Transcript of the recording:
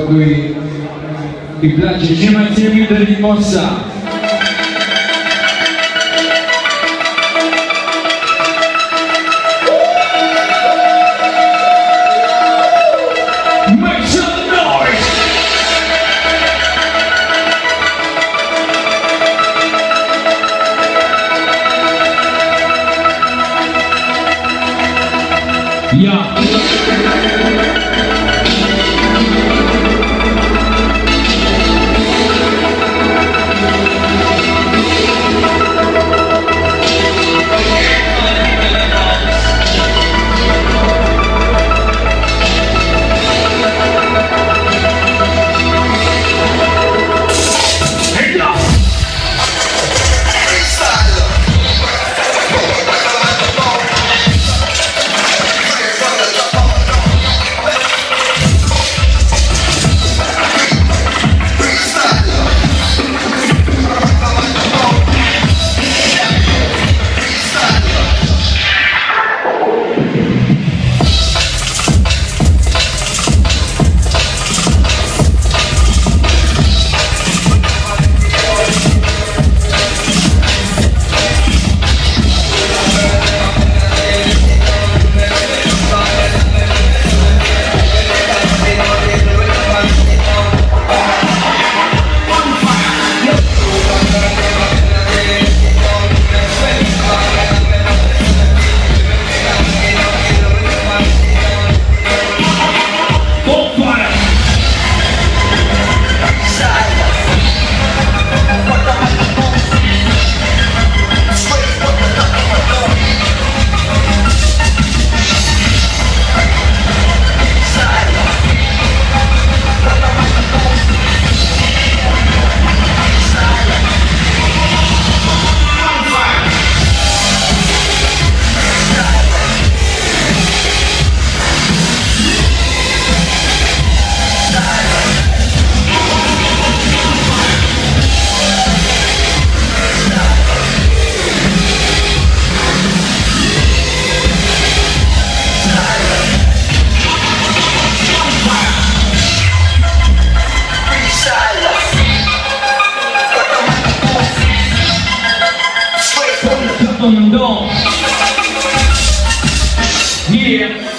cui mi piace insieme a Temida di Mossa! Yeah. here.